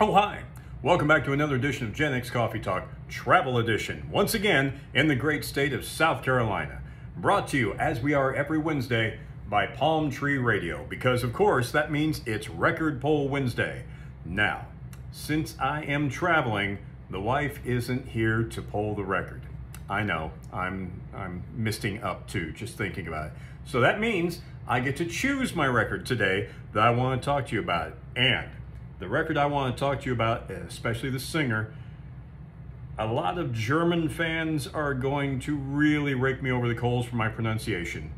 Oh, hi. Welcome back to another edition of Gen X Coffee Talk Travel Edition. Once again, in the great state of South Carolina. Brought to you, as we are every Wednesday, by Palm Tree Radio. Because, of course, that means it's Record Pull Wednesday. Now, since I am traveling, the wife isn't here to poll the record. I know, I'm, I'm misting up too, just thinking about it. So that means I get to choose my record today that I want to talk to you about. And the record I want to talk to you about, especially the singer, a lot of German fans are going to really rake me over the coals for my pronunciation.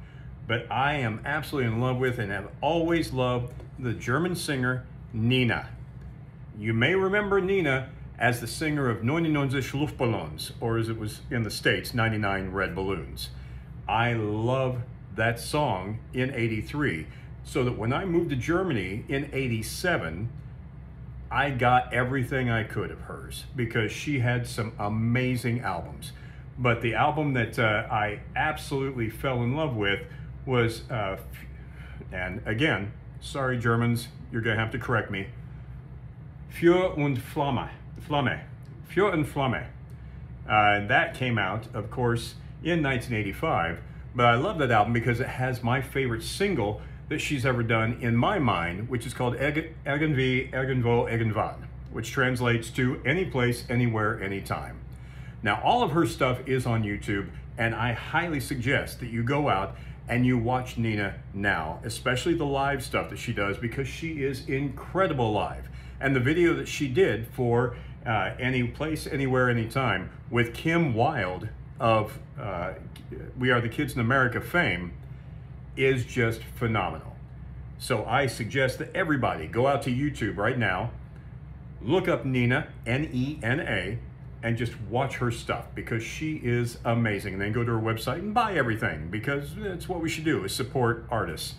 But I am absolutely in love with and have always loved the German singer Nena. You may remember Nena as the singer of 99 Luftballons, or as it was in the States, 99 Red Balloons. I love that song in 83, so that when I moved to Germany in 87, I got everything I could of hers because she had some amazing albums. But the album that uh, I absolutely fell in love with was, uh, and again, sorry Germans, you're gonna have to correct me, Feuer und Flamme, Flamme, Feuer und Flamme. Uh, that came out, of course, in 1985. But I love that album because it has my favorite single that she's ever done in my mind, which is called Irgendwie, Irgendwo, Irgendwann, which translates to any place, anywhere, anytime. Now, all of her stuff is on YouTube, and I highly suggest that you go out and you watch Nena now, especially the live stuff that she does, because she is incredible live. And the video that she did for uh, Any Place, Anywhere, Anytime with Kim Wilde of uh, We Are the Kids in America fame is just phenomenal. So I suggest that everybody go out to YouTube right now, look up Nena, N-E-N-A, and just watch her stuff because she is amazing. And then go to her website and buy everything because that's what we should do is support artists.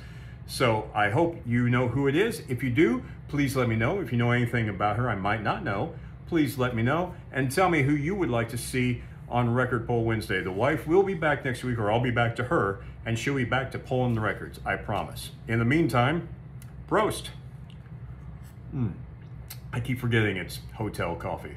So I hope you know who it is. If you do, please let me know. If you know anything about her I might not know, please let me know and tell me who you would like to see on Record Pull Wednesday. The wife will be back next week, or I'll be back to her, and she'll be back to pulling the records, I promise. In the meantime, Prost. Mm. I keep forgetting it's hotel coffee.